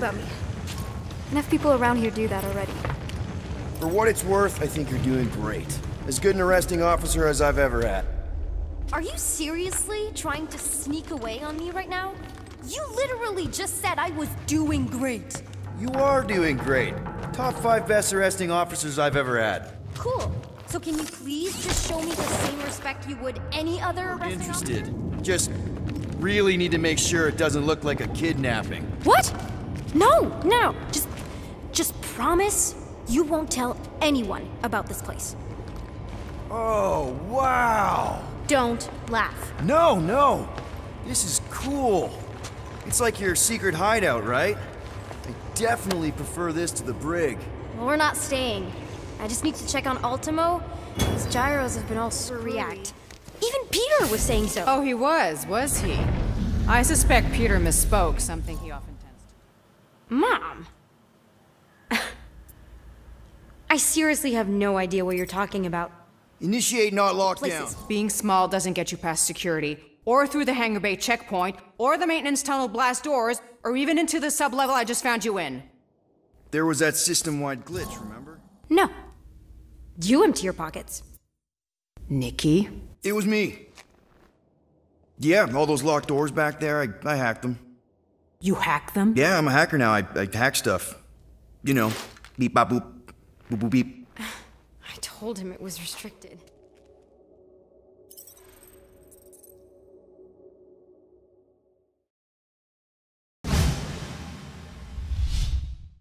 about me. Enough people around here do that already. For what it's worth, I think you're doing great. As good an arresting officer as I've ever had. Are you seriously trying to sneak away on me right now? You literally just said I was doing great. You are doing great. Top five best arresting officers I've ever had. Cool. So can you please just show me the same respect you would any other arresting Interested. Just really need to make sure it doesn't look like a kidnapping. What? No, no. Just just promise you won't tell anyone about this place. Oh, wow! Don't laugh. No, no! This is cool. It's like your secret hideout, right? I definitely prefer this to the brig. Well, we're not staying. I just need to check on Ultimo. His gyros have been all surreact. Even Peter was saying so. Oh, he was, was he? I suspect Peter misspoke, something he often tends to. Mom! I seriously have no idea what you're talking about. Initiate not lockdown. Places. Being small doesn't get you past security, or through the hangar bay checkpoint, or the maintenance tunnel blast doors, or even into the sublevel I just found you in. There was that system-wide glitch, remember? No. You empty your pockets. Nikki? It was me. Yeah, all those locked doors back there, I, I hacked them. You hack them? Yeah, I'm a hacker now. I, I hack stuff. You know, beep bop boop, boop boop beep. I told him it was restricted.